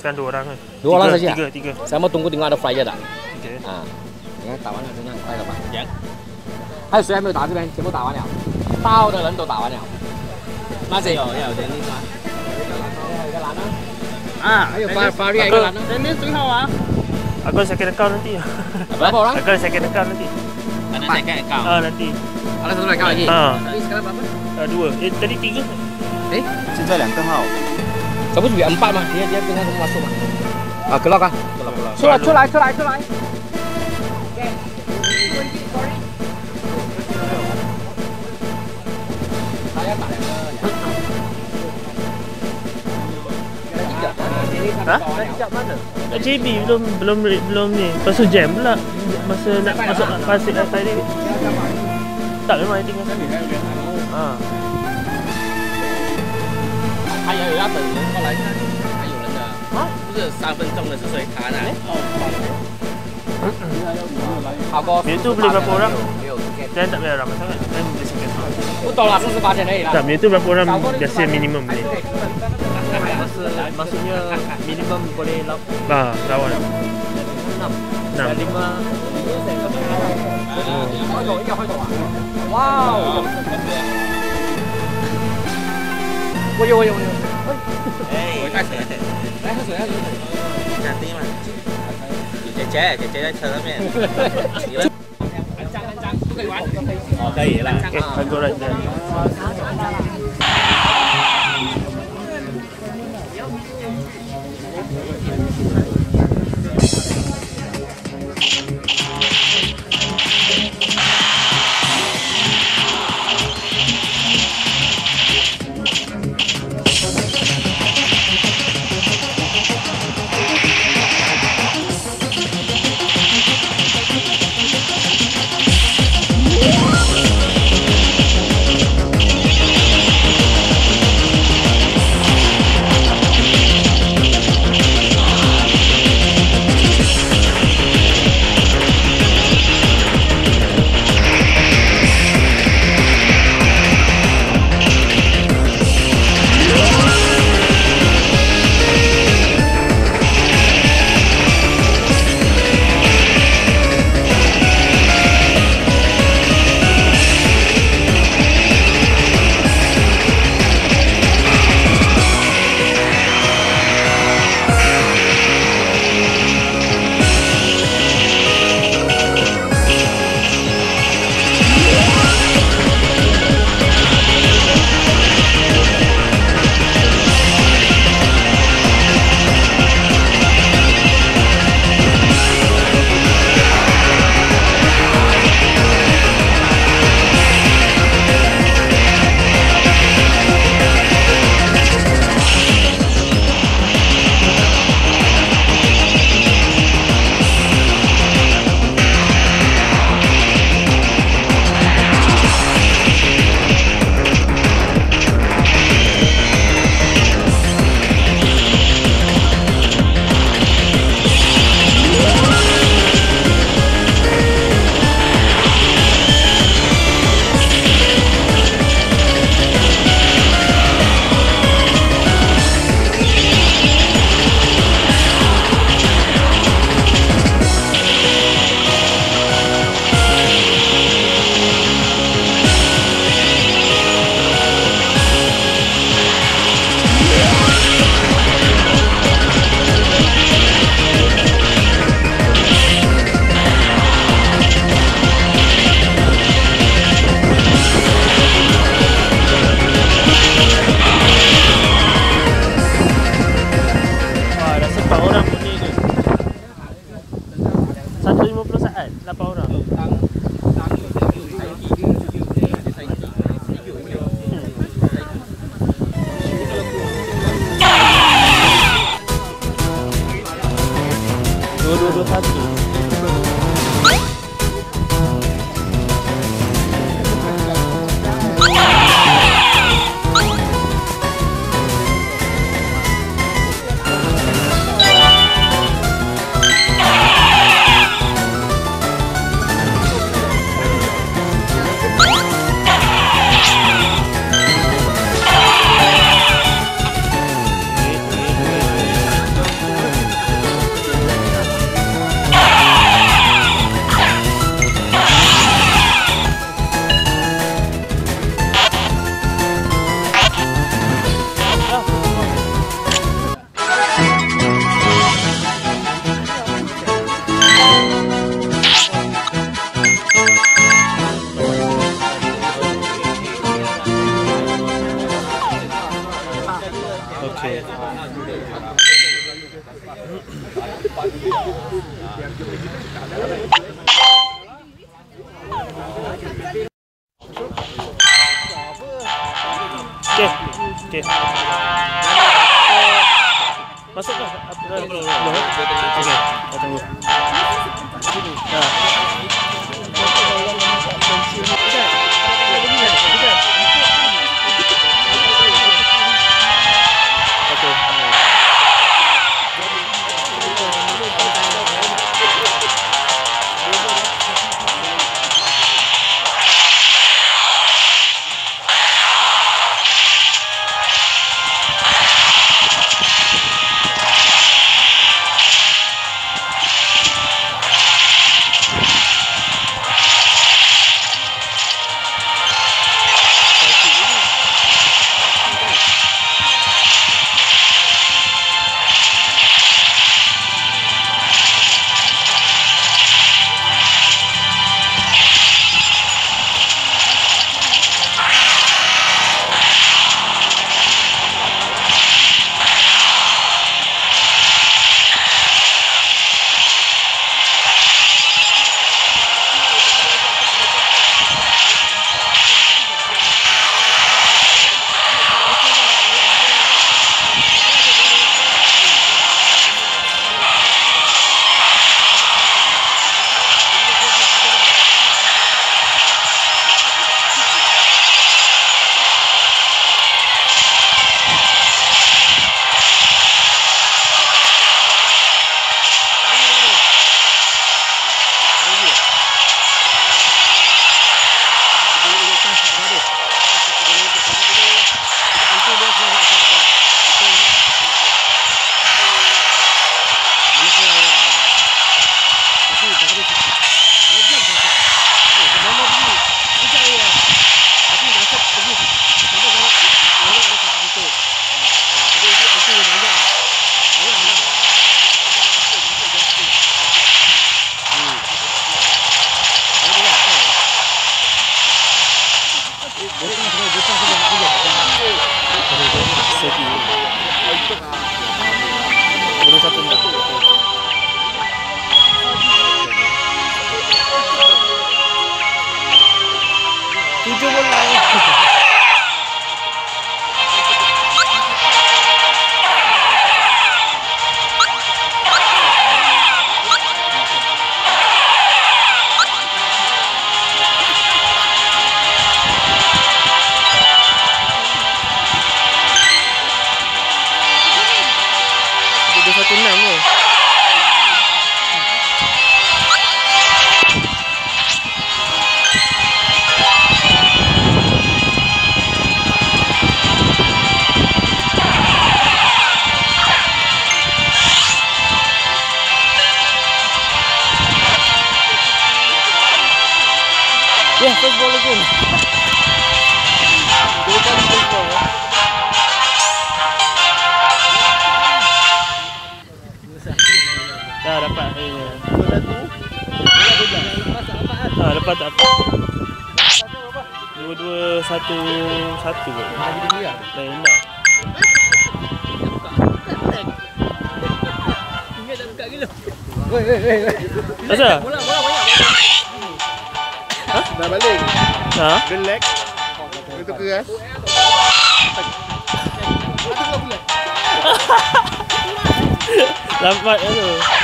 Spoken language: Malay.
Sekarang dua orang je. Dua orang Tiga, saja? Tiga, tiga. Saya mau tunggu tengok ada flyer tak? Okay. 啊，你看打完了，真的很快了吧？行。还有谁还没有打？这边全部打完了，到的人都打完了。那谁有？要有点那个。还有一个男的。啊，还有发发力一个男的。人家最好啊。 Aku second account nanti. Berapa orang? Aku second account nanti. Ada second account. Ah nanti. Ada satu account lagi. Ah. Tapi sekarang berapa? Ah, dua. Eh tadi tiga. Eh, 现在两个号， Kamu tu empat mah. Dia dia tengah masuk mah. Ah kelak kah? Kelak kelak. Cula cula cula cula. Hah? mana? JB belum belum belum ni. Pasal jam pula. Masa nak masuk pasir atas ni. Tak memang dia tinggal sini. Ha. 还有要等人过来，还有人的啊？不是三分钟的是水摊啊？好哥，明天不礼拜了，今天没有拜六，看看，看明没不？不了四十八天而已了。没，明天礼拜五，这是 minimum。哈哈，这是，这是要 minimum 可以拿。拿，拿完了。拿，拿。哦，好，应该快到了。哇哦！Voglio, voglio, voglio. Ehi, fai sole. Dai, fai sole, dai, fai sole. Prima. Chị trẻ, chị trẻ đang chờ lắm nè. Anh Trăng, anh Trăng, có cây quán. Ờ, cây vậy là. Anh cô đây. 他主。Okey. Okey. Masuk ke? Apa? Belum. Belum. Okey. Kita tunggu. Ha. Satu satu kot. Lain dah. Asal? Dah balik. Ha? Dia lag. Dia tu keras. Lambat ke tu?